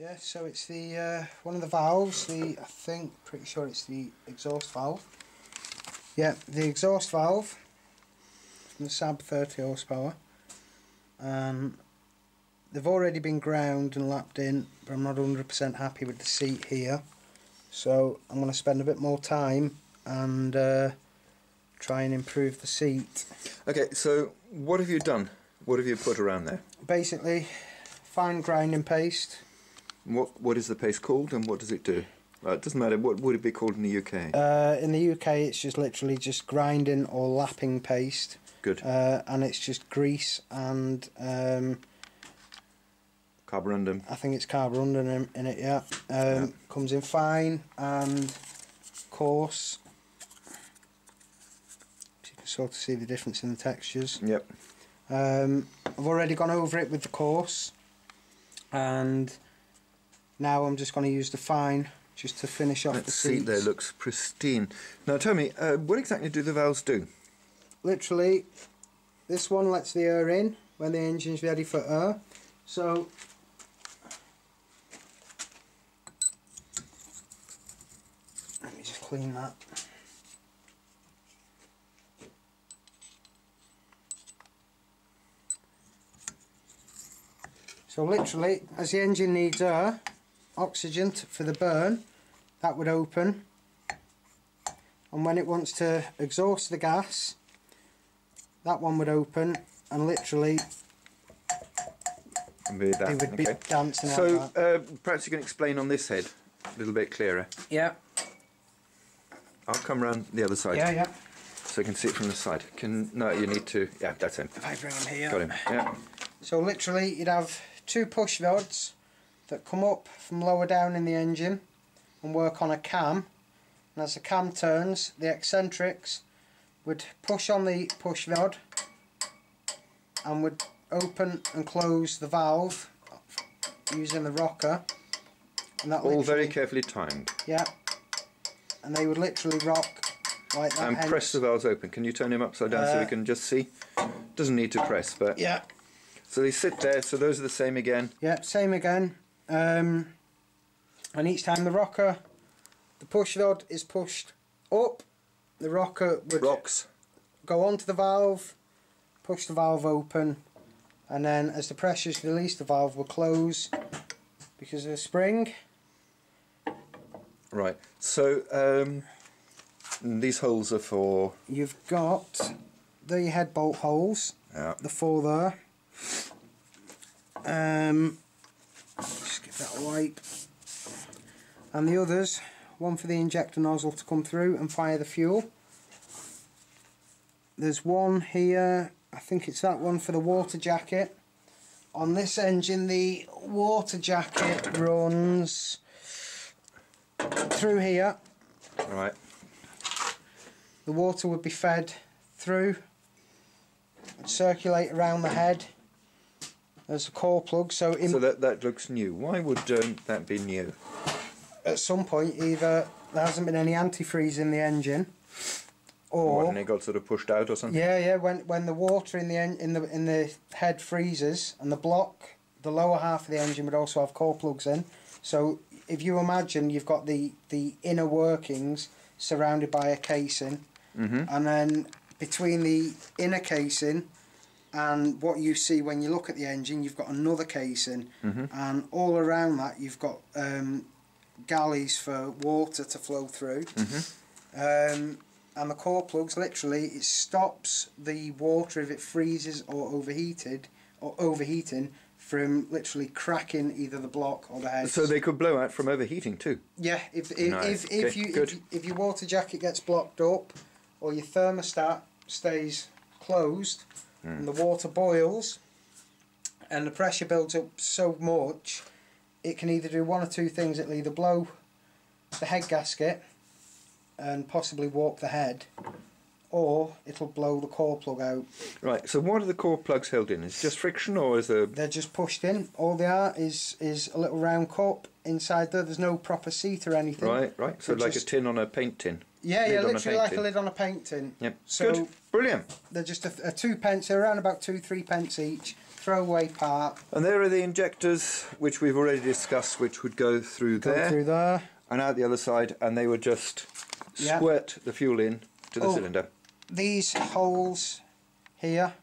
Yeah, so it's the uh, one of the valves. The I think pretty sure it's the exhaust valve. Yeah, the exhaust valve from the Sabb 30 horsepower. Um, they've already been ground and lapped in, but I'm not 100% happy with the seat here. So I'm going to spend a bit more time and uh, try and improve the seat. Okay, so what have you done? What have you put around there? Basically, fine grinding paste. What What is the paste called and what does it do? It doesn't matter. What would it be called in the UK? Uh, in the UK, it's just literally just grinding or lapping paste. Good. Uh, and it's just grease and um, Carborundum. I think it's carborundum in, in it. Yeah. Um, Yeah. Comes in fine and coarse. So you can sort of see the difference in the textures. Yep. Um, I've already gone over it with the coarse, and now I'm just going to use the fine just to finish off That the seat seats. there looks pristine. Now tell me, uh, what exactly do the valves do? literally this one lets the air in when the engine's ready for air so let me just clean that so literally as the engine needs air oxygen for the burn that would open and when it wants to exhaust the gas that one would open and literally With that, they would be okay. dancing So like that. uh, perhaps you can explain on this head a little bit clearer. Yeah, I'll come round the other side yeah, yeah. so you can see it from the side. Can no, you need to. Yeah, that's him. If I bring him here. Got him. Yeah. So literally you'd have two push rods that come up from lower down in the engine and work on a cam. And as the cam turns, the eccentrics would push on the push rod and would open and close the valve using the rocker. And that All very carefully timed. Yeah. And they would literally rock like that. And press the valves open. Can you turn him upside down so we Uh, can just see? Doesn't need to press, but Yeah. so they sit there. So those are the same again. Yeah, same again. Um, and each time the rocker, the push rod is pushed up, the rocker would Rocks. go onto the valve, push the valve open, and then as the pressure is released, the valve will close because of the spring. Right. So um, these holes are for. You've got the head bolt holes, Yeah. the four there. Um, that wipe. And the others, one for the injector nozzle to come through and fire the fuel. There's one here, I think it's that one for the water jacket. On this engine the water jacket runs through here. Right. The water would be fed through, and circulate around the head. There's a core plug, so, in, So that that looks new. Why would um, that be new? at some point either there hasn't been any antifreeze in the engine, or and it got sort of pushed out or something? yeah, yeah, when when the water in the en- in the in the head freezes and the block, the lower half of the engine would also have core plugs in. So if you imagine you've got the the inner workings surrounded by a casing, Mm-hmm. and then between the inner casing and what you see when you look at the engine, you've got another casing, Mhm. and all around that you've got um, galleys for water to flow through. Mhm. Um, and the core plugs, literally, it stops the water if it freezes or overheated or overheating from literally cracking either the block or the head. So they could blow out from overheating too. Yeah, if if, Nice. if, if Okay, you if, you- if your water jacket gets blocked up or your thermostat stays closed Hmm. and the water boils and the pressure builds up so much, it can either do one or two things. It'll either blow the head gasket and possibly warp the head, or it'll blow the core plug out. Right. So what are the core plugs held in? Is it just friction or is there? They're just pushed in. All they are is is a little round cup inside there. There's no proper seat or anything. Right. Right. So They're like just- a tin on a paint tin. Yeah, yeah, literally like a lid on a painting. tin. Yep. So Good. Brilliant. they're just a, a two pence. They're around about two, three pence each. throwaway part. And there are the injectors, which we've already discussed, which would go through Go there through there. and out the other side, and they would just Yeah. squirt the fuel in to the Oh. cylinder. These holes here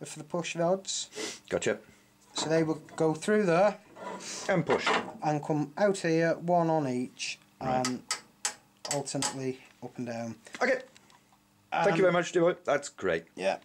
are for the push rods. Gotcha. So they will go through there And push. and come out here, one on each, Right. and alternately up and down. Okay. Thank you Um, very much, Duo. That's great. Yeah.